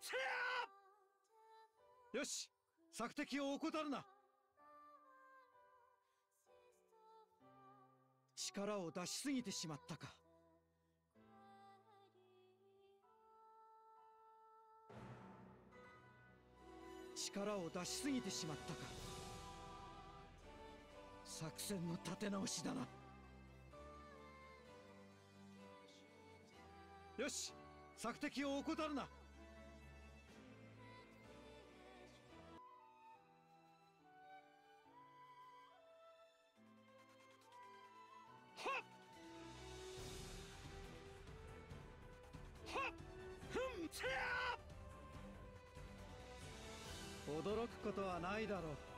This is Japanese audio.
せやよし索敵を怠るな。力を出しすぎてしまったか。力を出しすぎてしまったか。作戦の立て直しだな。よし索敵を怠るな。驚くことはないだろう。